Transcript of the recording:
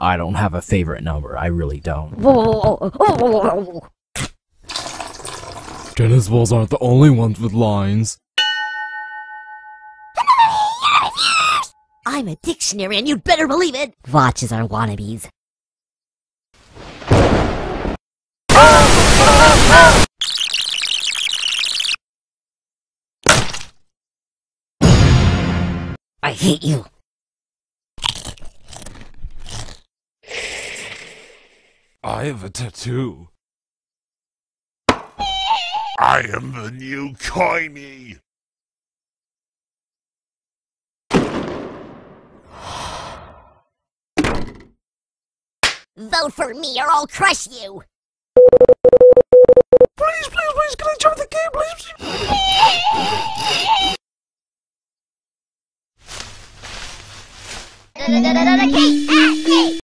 I don't have a favorite number. I really don't. Tennis balls aren't the only ones with lines. I'm a dictionary and you'd better believe it. Watches are wannabes. I hate you. I have a tattoo. I am the new Coiny. Vote for me or I'll crush you. Please, please, please, can I jump the game, please? Okay.